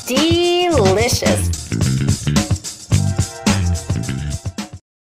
Delicious.